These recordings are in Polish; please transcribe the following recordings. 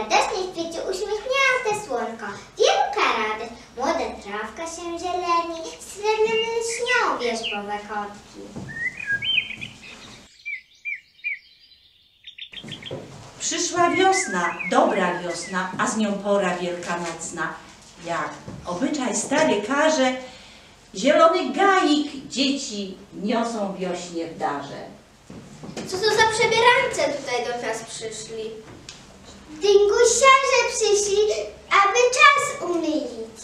i radośnie świeci uśmiechnięte słonko. Wielu karady, młoda trawka się zieleni, srebrnym lśnią wierzbowe kotki. Przyszła wiosna, dobra wiosna, a z nią pora wielkanocna. Jak obyczaj stary każe, zielony gaik dzieci niosą wiośnie w darze. Co to za przebierańce tutaj do nas przyszli? Dyngusiarze przyszli, aby czas umylić.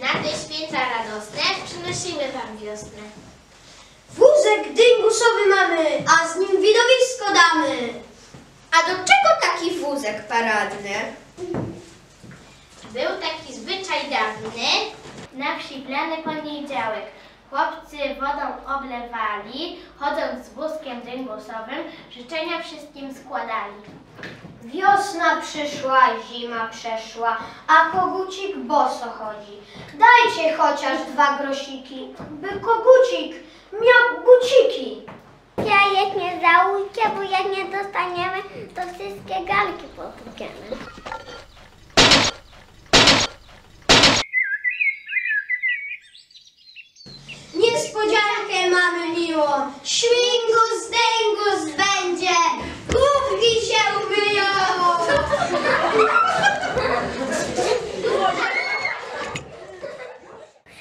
Na te święta radosne przynosimy wam wiosnę. Wózek dyngusowy mamy, a z nim widowisko damy. A do czego taki wózek paradny? Był taki zwyczaj dawny, na wsi blany poniedziałek. Chłopcy wodą oblewali, chodząc z wózkiem dyngusowym, życzenia wszystkim składali. Wiosna przyszła, zima przeszła, a kogucik boso chodzi. Dajcie chociaż dwa grosiki, by kogucik miał guciki. Jajek nie załójcie, bo jak nie dostaniemy, to wszystkie galki potłukiemy. Niespodziankę mamy miłą, śmigus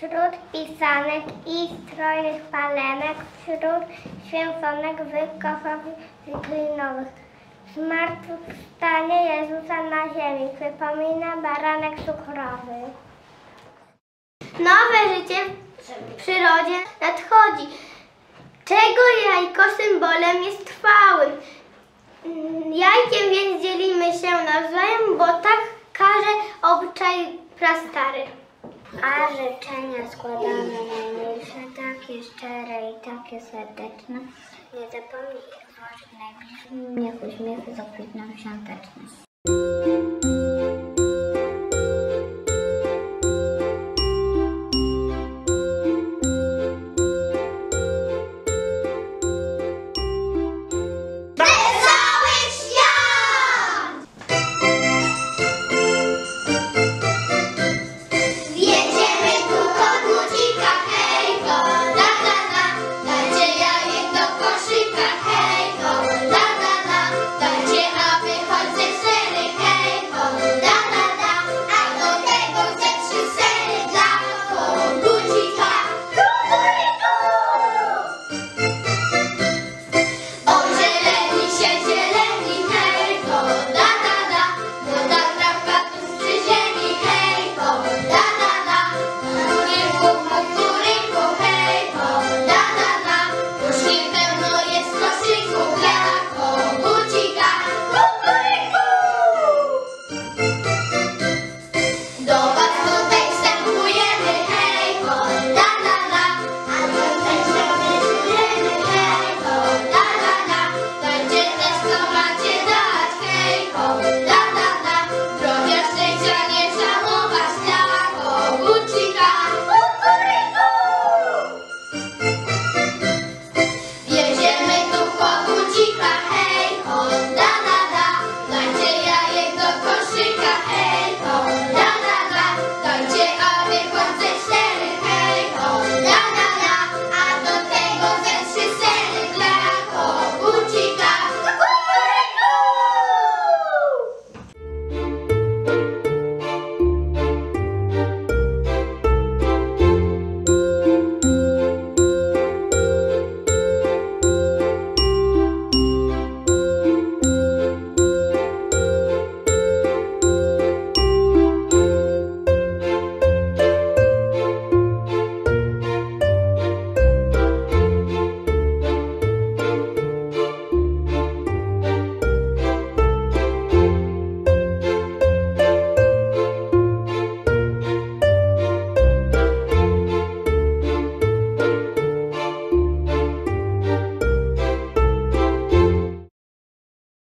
Wśród pisanek i strojnych palenek, wśród święconek wykopowych wiklinowych. Zmartwychwstanie Jezusa na ziemi przypomina baranek cukrowy. Nowe życie w przyrodzie nadchodzi, czego jajko symbolem jest trwałym. Jajkiem więc dzielimy się nawzajem, bo tak każe obyczaj prastary. A życzenia składane najmilsze, takie szczere i takie serdeczne. Nie zapomnij ich złożyć najbliższym, niech uśmiechy zakwitną świątecznie.